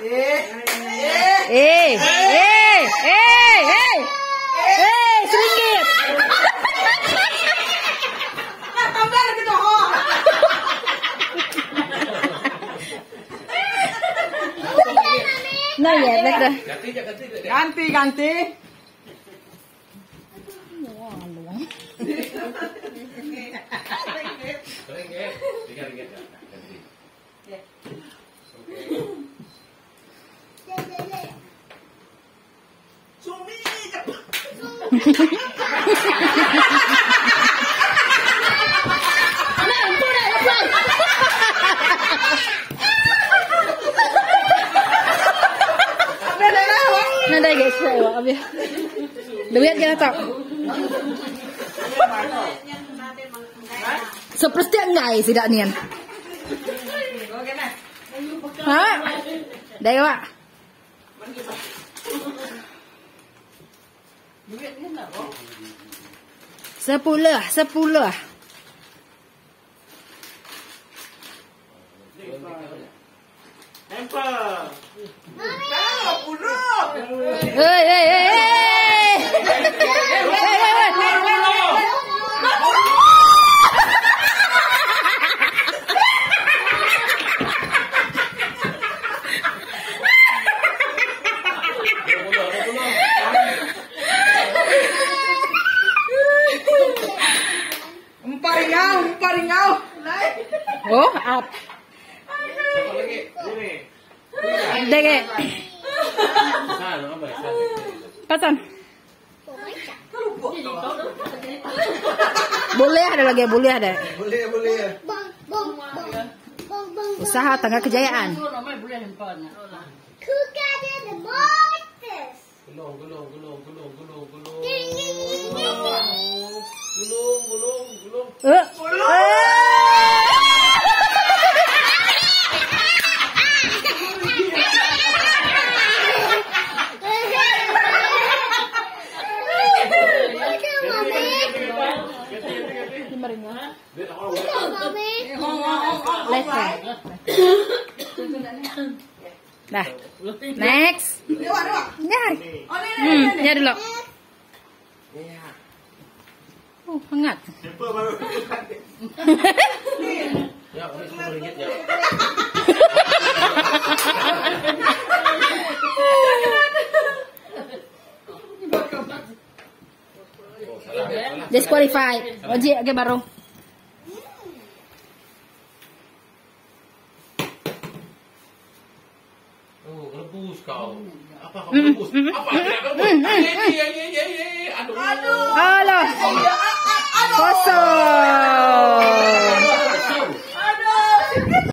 Eh, eh, eh, eh. Eh, sedikit. Nah ya, betul. Ganti ganti je. Ganti, ganti. Ringgit. Tiga ringgit. Ganti. Nah, guys. Seperti enggak tidak nian. Ha? Dah ya, Pak. Sepuluh, sepuluh. Hamper. Kalau puluh. Hei, hei, hei, hei. Hei, hei, hei. Empat ringau, empat ringau. Oh, up. Satu lagi. Ini. Dah ke. Sana, apa ya? Sana. Pasan. Boleh ada lagi, boleh ada. Boleh, boleh. Usaha tangga kejayaan. Gulung, gulung, gulung, gulung, gulung, gulung. Gulung, gulung, gulung. Eh. Dah. Next. Oh, ni, Hmm, ya dulu. Iya. Oh, hangat. Ya, Disqualify, Oji, okay baru. Oh, rebus kau. Apa kau hmm, rebus? Hmm, hmm, Apa? Ya, ya, ya, ya, ya, ya. Aduh. Aduh. Aduh.